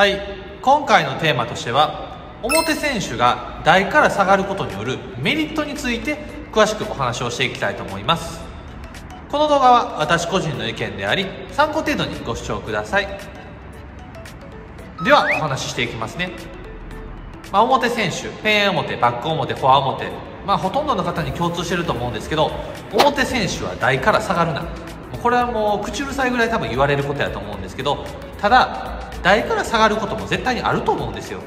はい。今回のテーマとしては表選手が台から下がることによるメリットについて詳しくお話をしていきたいと思います。この動画は私個人の意見であり参考程度にご視聴ください。ではお話ししていきますね、まあ、表選手ペン表バック表フォア表まあほとんどの方に共通してると思うんですけど表選手は台から下がるな。これはもう口うるさいぐらい多分言われることやと思うんですけどただ台から下がることも絶対にあると思うんですよ。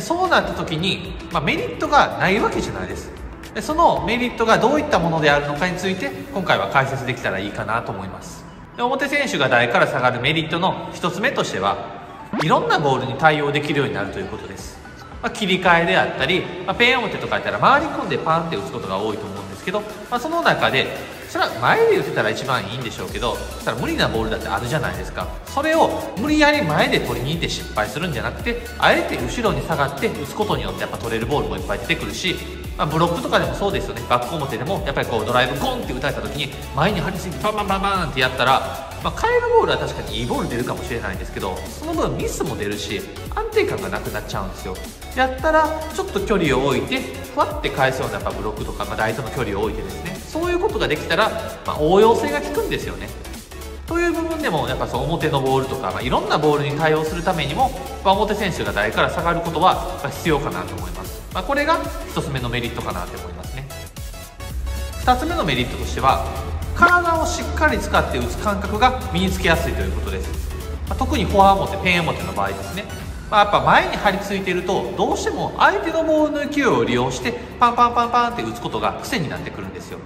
そうなった時に、まあ、メリットがないわけじゃないです。でそのメリットがどういったものであるのかについて今回は解説できたらいいかなと思います。で表選手が台から下がるメリットの1つ目としてはいろんなボールに対応できるようになるということです、まあ、切り替えであったり、まあ、ペン表とかやったら回り込んでパンって打つことが多いと思うんですけど、まあ、その中でそれは前で打てたら一番いいんでしょうけどそしたら無理なボールだってあるじゃないですか。それを無理やり前で取りに行って失敗するんじゃなくてあえて後ろに下がって打つことによってやっぱ取れるボールもいっぱい出てくるしまあ、ブロックとかでもそうですよね。バック表でもやっぱりこうドライブゴンって打たれた時に前に張り付いてバンバンバンバンってやったら、まあ、変えるボールは確かにいいボール出るかもしれないんですけどその分ミスも出るし安定感がなくなっちゃうんですよやったらちょっと距離を置いてふわって返すようなやっぱブロックとか、まあ、ライトの距離を置いてですねそういうことができたら、まあ、応用性が効くんですよねという部分でもやっぱその表のボールとか、まあ、いろんなボールに対応するためにも、まあ、表選手が台から下がることは必要かなと思います、まあ、これが1つ目のメリットかなと思いますね。2つ目のメリットとしては体をしっかり使って打つ感覚が身につけやすいということです、まあ、特にフォア表ペン表の場合ですね。まあ、やっぱ前に張り付いているとどうしても相手のボールの勢いを利用してパンパンパンパンって打つことが癖になってくるんですよ。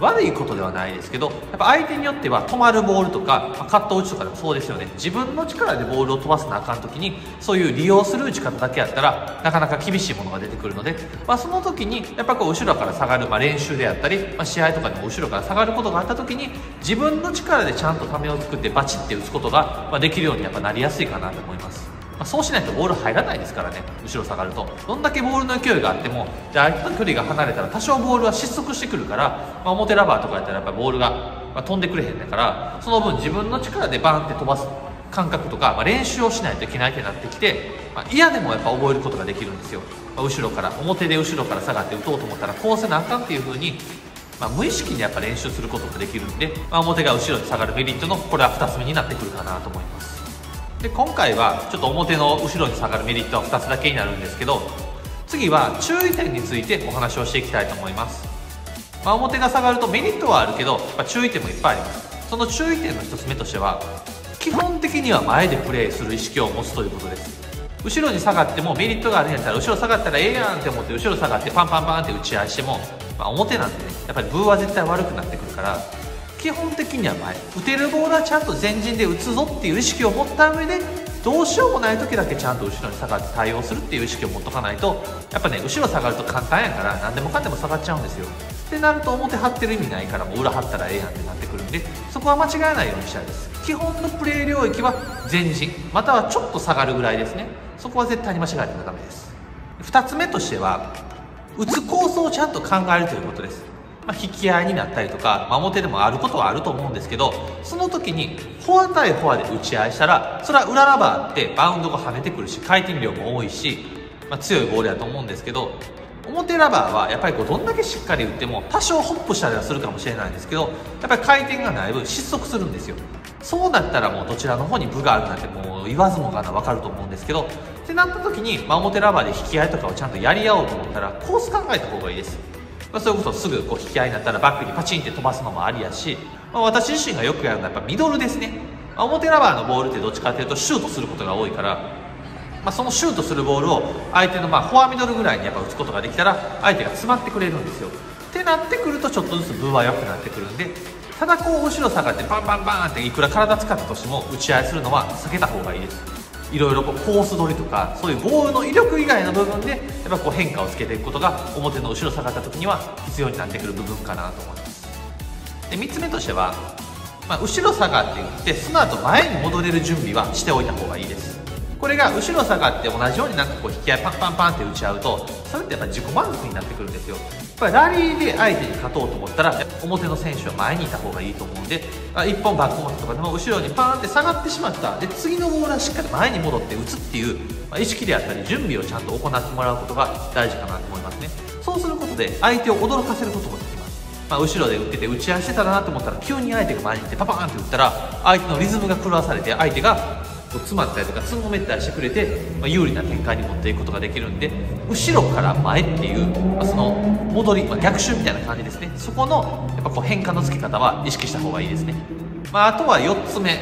悪いことではないですけどやっぱ相手によっては止まるボールとか、ま、カット打ちとかでもそうですよね。自分の力でボールを飛ばすなあかん時にそういう利用する打ち方だけやったらなかなか厳しいものが出てくるので、まあ、その時にやっぱこう後ろから下がる、まあ、練習であったり、まあ、試合とかでも後ろから下がることがあった時に自分の力でちゃんとためを作ってバチって打つことが、できるようにやっぱなりやすいかなと思います。まあ、そうしないとボール入らないですからね後ろ下がると。どんだけボールの勢いがあってもじゃあ相手と距離が離れたら多少ボールは失速してくるから、まあ、表ラバーとかやったらやっぱボールが、まあ、飛んでくれへんねんからその分自分の力でバーンって飛ばす感覚とか、まあ、練習をしないといけないってなってきて、まあ、嫌でもやっぱ覚えることができるんですよ、まあ、後ろから表で後ろから下がって打とうと思ったらこうせなあかんっていう風にまあ、無意識にやっぱ練習することができるんで、まあ、表が後ろに下がるメリットのこれは2つ目になってくるかなと思います。で今回はちょっと表の後ろに下がるメリットは2つだけになるんですけど次は注意点についてお話をしていきたいと思います、まあ、表が下がるとメリットはあるけど、まあ、注意点もいっぱいあります。その注意点の1つ目としては基本的には前でプレーする意識を持つということです。後ろに下がってもメリットがあるんやったら後ろ下がったらええやんって思って後ろ下がってパンパンパンって打ち合いしても、まあ、表なんでねやっぱりブーは絶対悪くなってくるから基本的には前打てるボールはちゃんと前陣で打つぞっていう意識を持った上でどうしようもない時だけちゃんと後ろに下がって対応するっていう意識を持っとかないとやっぱね後ろ下がると簡単やから何でもかんでも下がっちゃうんですよってなると表張ってる意味ないからもう裏張ったらええやんってなってくるんでそこは間違えないようにしたいです基本のプレー領域は前陣またはちょっと下がるぐらいですねそこは絶対に間違えてはダメです2つ目としては打つコースをちゃんと考えるということですまあ、引き合いになったりとか、まあ、表でもあることはあると思うんですけどその時にフォア対フォアで打ち合いしたらそれは裏ラバーってバウンドが跳ねてくるし回転量も多いし、まあ、強いボールやと思うんですけど表ラバーはやっぱりこうどんだけしっかり打っても多少ホップしたりはするかもしれないんですけどやっぱり回転がない分失速するんですよ。そうなったらもうどちらの方に部があるなんてもう言わずもがな分かると思うんですけどってなった時に、まあ、表ラバーで引き合いとかをちゃんとやり合おうと思ったらコース考えた方がいいです。まあ、それこそすぐこう引き合いになったらバックにパチンって飛ばすのもありやし、まあ、私自身がよくやるのはやっぱミドルですね、まあ、表ラバーのボールってどっちかっていうとシュートすることが多いから、まあ、そのシュートするボールを相手のまあフォアミドルぐらいにやっぱ打つことができたら相手が詰まってくれるんですよ。ってなってくるとちょっとずつ分は良くなってくるんでただこう後ろ下がってバンバンバンっていくら体使ったとしても打ち合いするのは避けた方がいいです。いろいろこうコース取りとかそういうボールの威力以外の部分でやっぱこう変化をつけていくことが表の後ろ下がった時には必要になってくる部分かなと思います。で3つ目としては、まあ、後ろ下がっていってその後前に戻れる準備はしておいた方がいいです。これが後ろ下がって同じようになんかこう引き合いパンパンパンって打ち合うとそれってやっぱ自己満足になってくるんですよ。ぱりラリーで相手に勝とうと思ったら表の選手は前にいた方がいいと思うんで1本バックモンとかでも後ろにパーンって下がってしまった。で次のボールはしっかり前に戻って打つっていう、まあ、意識であったり準備をちゃんと行ってもらうことが大事かなと思いますね。そうすることで相手を驚かせることもできます。まあ、後ろで打ってて打ち合いしてたなと思ったら急に相手が前に行ってパパーンって打ったら相手のリズムが狂わされて相手がこう詰まったりとかつんのめったりしてくれて、まあ、有利な展開に持っていくことができるんで後ろから前っていう、まあ、その戻り、まあ、逆襲みたいな感じですね。そこのやっぱこう変化のつけ方は意識した方がいいですね、まあ、あとは4つ目。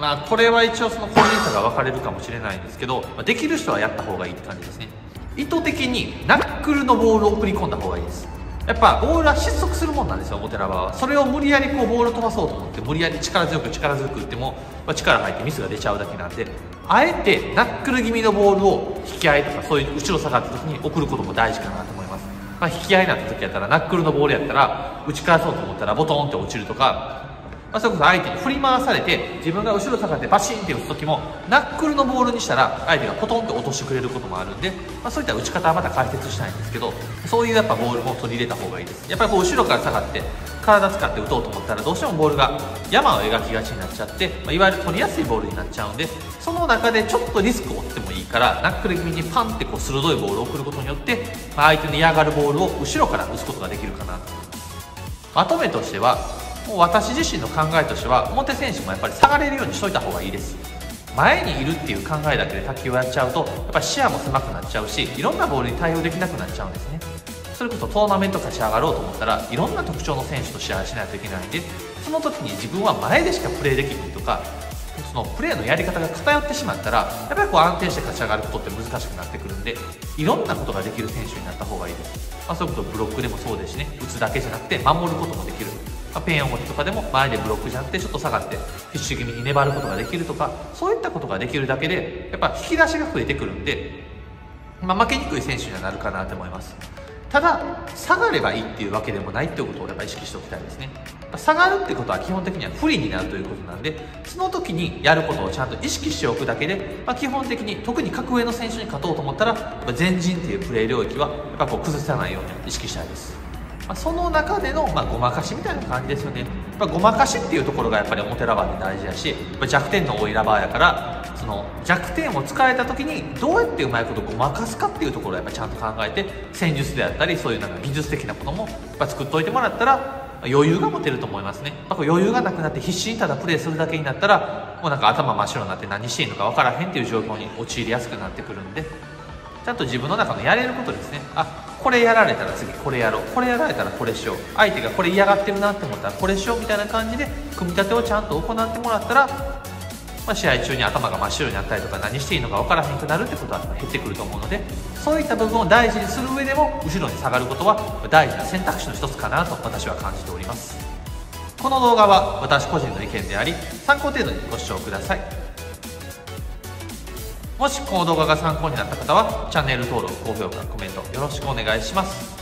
まあこれは一応その個人差が分かれるかもしれないんですけど、まあ、できる人はやった方がいいって感じですね。意図的にナックルのボールを送り込んだ方がいいです。やっぱボールは失速するもんなんですよお寺場は。それを無理やりこうボール飛ばそうと思って無理やり力強く力強く打っても、まあ、力入ってミスが出ちゃうだけなんであえてナックル気味のボールを引き合いとかそういう後ろ下がった時に送ることも大事かなと思います、まあ、引き合いになった時やったらナックルのボールやったら打ち返そうと思ったらボトンって落ちるとかまあ、それこそ相手に振り回されて自分が後ろ下がってバシンって打つ時もナックルのボールにしたら相手がポトンと落としてくれることもあるんで、まあ、そういった打ち方はまた解説したいんですけどそういうやっぱボールも取り入れた方がいいです。やっぱりこう後ろから下がって体使って打とうと思ったらどうしてもボールが山を描きがちになっちゃって、まあ、いわゆる取りやすいボールになっちゃうんでその中でちょっとリスクを負ってもいいからナックル気味にパンってこう鋭いボールを送ることによって、まあ、相手の嫌がるボールを後ろから打つことができるかなと。まとめとしてはもう私自身の考えとしては表選手もやっぱり下がれるようにしといた方がいいです。前にいるっていう考えだけで卓球をやっちゃうとやっぱ視野も狭くなっちゃうしいろんなボールに対応できなくなっちゃうんですね。それこそトーナメント勝ち上がろうと思ったらいろんな特徴の選手と試合しないといけないんでその時に自分は前でしかプレーできないとかそのプレーのやり方が偏ってしまったらやっぱりこう安定して勝ち上がることって難しくなってくるんでいろんなことができる選手になった方がいいです、まあ、そういうことブロックでもそうですしね打つだけじゃなくて守ることもできる。ま、ペンを持つとかでも前でブロックじゃなくてちょっと下がってフィッシュ気味に粘ることができるとかそういったことができるだけでやっぱ引き出しが増えてくるんで、まあ、負けにくい選手にはなるかなと思います。ただ下がればいいっていうわけでもないっていうことをやっぱ意識しておきたいですね。下がるってことは基本的には不利になるということなんでその時にやることをちゃんと意識しておくだけで、まあ、基本的に特に格上の選手に勝とうと思ったら前陣っていうプレー領域はやっぱこう崩さないように意識したいです。まあ、その中での、まあ、ごまかしみたいな感じですよね、まあ、ごまかしっていうところがやっぱり表ラバーで大事だしまあ弱点の多いラバーやからその弱点を使えた時にどうやってうまいことごまかすかっていうところをやっぱちゃんと考えて戦術であったりそういうなんか技術的なものもやっぱ作っておいてもらったら余裕が持てると思いますね、まあ、余裕がなくなって必死にただプレーするだけになったらもうなんか頭真っ白になって何していいのか分からへんっていう状況に陥りやすくなってくるんでちゃんと自分の中のやれることですね。あこれやられたら次これやろう。これやられたらこれしよう。相手がこれ嫌がってるなって思ったらこれしようみたいな感じで組み立てをちゃんと行ってもらったら、まあ、試合中に頭が真っ白になったりとか何していいのか分からへんくなるってことは減ってくると思うのでそういった部分を大事にする上でも後ろに下がることは大事な選択肢の一つかなと私は感じております。この動画は私個人の意見であり参考程度にご視聴ください。もしこの動画が参考になった方はチャンネル登録高評価コメントよろしくお願いします。